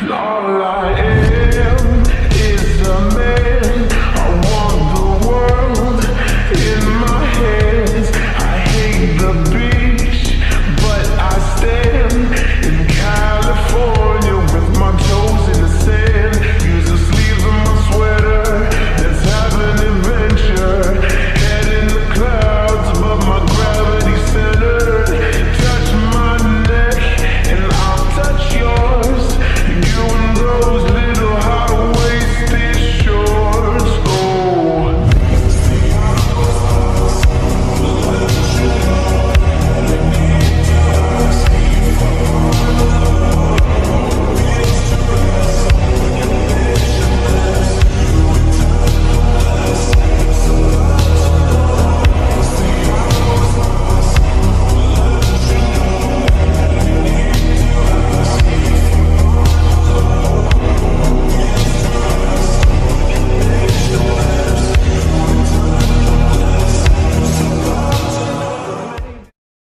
All I